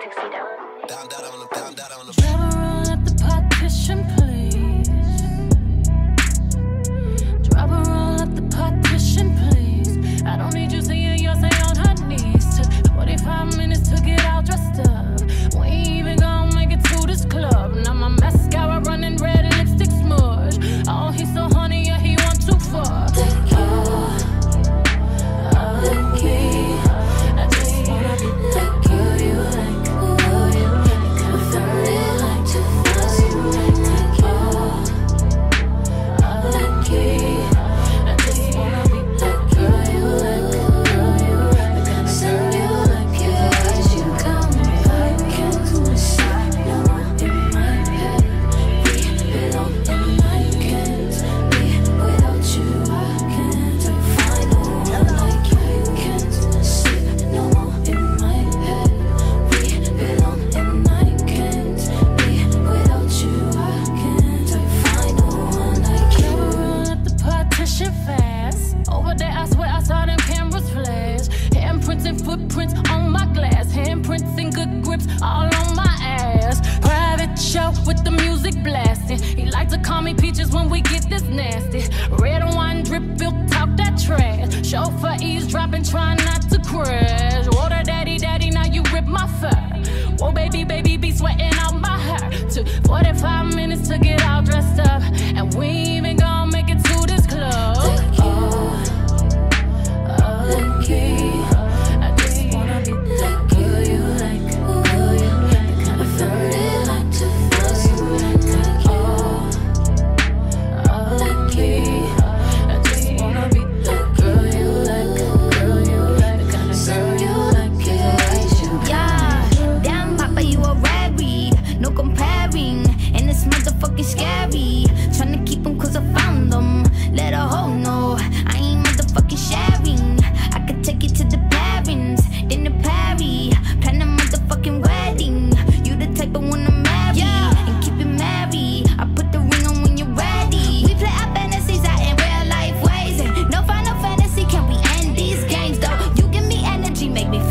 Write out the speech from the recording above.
Tuxedo. Down, down, down, down, down. Never run at the partition. footprints on my glass, handprints and good grips all on my ass. Private show with the music blasting. He like to call me peaches when we get this nasty. Red wine drip, he'll talk that trash. Chauffeur eavesdropping, trying not to crash. Water daddy, daddy, now you rip my fur. Whoa, baby, baby, be sweating out my hair. Took 45 minutes to get all dressed up, and we make me